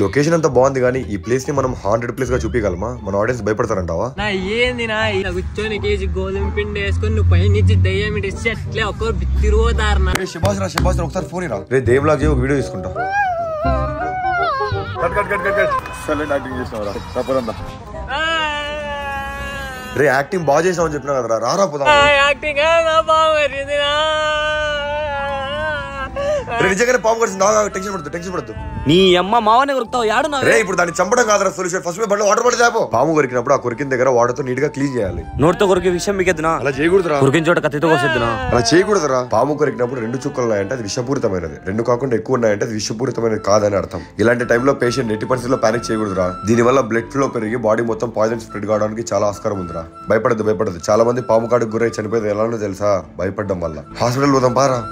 Location అంతా బాగుంది కానీ ఈ ప్లేస్ని మనం హాంటెడ్ ప్లేస్గా చూపించగలమా మన ఆడియన్స్ భయపడతారంటావా? నా ఏంది నా ఇలా కూర్చొని కేజీ గోధుమ పిండి వేసుకొని నువ్వు పైనుంచి దయ్యం ఇచ్చి అట్లే ఒక్కరు తిరుగుతారు నా. రే శబాస్ రా శబాస్ రా ఒకసారి ఫోన్ రా రే దేవ్ లాగ్ ఒక వీడియో తీసుకుంటా. సైలెంట్ యాక్టింగ్ రా. యాక్టింగ్ బాగా చేసామని చెప్పినా కదరా రారా పోదాం. యాక్టింగ్ బాగుంది రే నిజంగానే పాము కడిచింది ఆగు, ఆగు, టెన్షన్ పడద్దు టెన్షన్ పడద్దు. నీ అమ్మ మావనే రే ఇప్పుడు దాన్ని చంపడం కాదురా సొల్యూషన్ ఫస్ట్ బండి వాటర్ పడితే ఆపు. పాము కొరికినప్పుడు ఆ కొరికిన దగ్గర వాటర్తో నీట్గా క్లీన్ చేయాలి. నోటితో కొరికే విషయం మీకెద్దునా అలా చేయకూడదురా. కొరికిన చోట కత్తితో కోసేద్దునా? అలా చేయకూడదురా. పాము కొరికినప్పుడు రెండు చుక్కలు ఉన్నాయంటే అది విషపూరితమైనది. రెండు కాకుండా ఎక్కువ ఉన్నాయంటే అది విషపూరితమైనది కాదని అర్థం. ఇలాంటి టైంలో పేషెంట్ ఎట్టి పరిస్థితుల్లో పానిక్ చేయకూడదురా. దీనివల్ల బ్లడ్ ఫ్లో పెరిగి బాడీ మొత్తం పాయిజన్ స్ప్రెడ్ కావడానికి చాలా ఆస్కారం ఉందిరా. భయపడద్దు భయపడద్దు. చాలా మంది పాము కాడికి గురై చనిపోయేది ఎలానో తెలుసా? భయపడడం వల్ల. హాస్పిటల్ పోదాం పారా.